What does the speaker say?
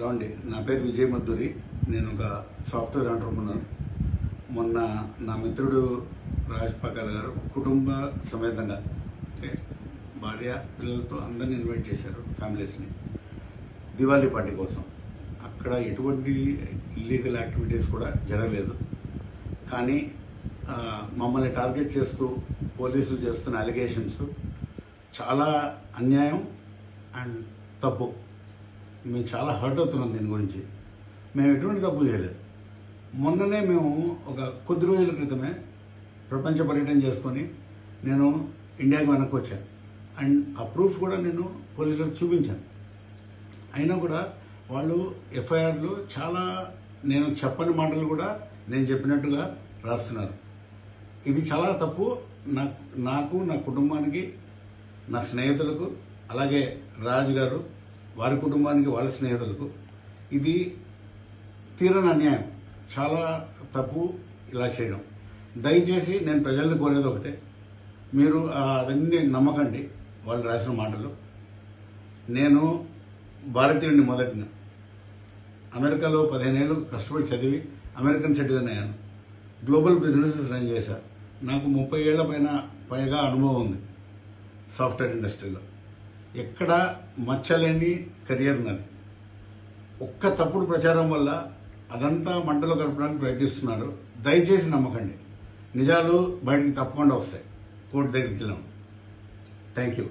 Hello అండి. నా పేరు విజయ్ మద్దూరి. నేను ఒక సాఫ్ట్వేర్ ఎంటర్ప్రినర్ మొన్న నా మిత్రుడు రాజ్ పకాల్ గారు కుటుంబ సమేతంగా అంటే భార్య పిల్లలతో అందరిని ఇన్వైట్ చేశారు ఫ్యామిలీస్ని దివాళీ పార్టీ కోసం. అక్కడ ఎటువంటి ఇల్లీగల్ యాక్టివిటీస్ కూడా జరగలేదు. కానీ మమ్మల్ని టార్గెట్ చేస్తూ పోలీసులు చేస్తున్న అలిగేషన్స్ చాలా అన్యాయం అండ్ తప్పు. మేము చాలా హర్ట్ అవుతున్నాం దీని గురించి. మేము ఎటువంటి తప్పు చేయలేదు. మొన్ననే మేము ఒక కొద్ది రోజుల క్రితమే ప్రపంచ పర్యటన చేసుకొని నేను ఇండియాకి వెనక్కి వచ్చాను. అండ్ ఆ ప్రూఫ్ కూడా నేను పోలీసులకు చూపించాను. అయినా కూడా వాళ్ళు ఎఫ్ఐఆర్లు చాలా నేను చెప్పని మాటలు కూడా నేను చెప్పినట్టుగా రాస్తున్నారు. ఇది చాలా తప్పు. నా నాకు నా కుటుంబానికి నా స్నేహితులకు అలాగే రాజు గారు వారి కుటుంబానికి వాళ్ళ స్నేహితులకు. ఇది తీరని అన్యాయం. చాలా తప్పు ఇలా చేయడం. దయచేసి నేను ప్రజల్ని కోరేది ఒకటే. మీరు అవన్నీ నమ్మకండి వాళ్ళు రాసిన మాటలు. నేను భారతీయుడిని మొదటిన. అమెరికాలో పదిహేనేళ్ళు కష్టపడి చదివి అమెరికన్ సిటిజన్ అయ్యాను. గ్లోబల్ బిజినెసెస్ రన్ చేశాను నాకు ముప్పై ఏళ్ళ పైన పైగా అనుభవం ఉంది సాఫ్ట్వేర్ ఇండస్ట్రీలో. ఎక్కడ మచ్చలేని కెరియర్ నది. ఒక్క తప్పుడు ప్రచారం వల్ల అదంతా మంటలో గడపడానికి ప్రయత్నిస్తున్నారు దయచేసి నమ్మకండి. నిజాలు బయటికి తప్పకుండా వస్తాయి. కోర్టు దగ్గరికి వెళ్ళాం. Thank you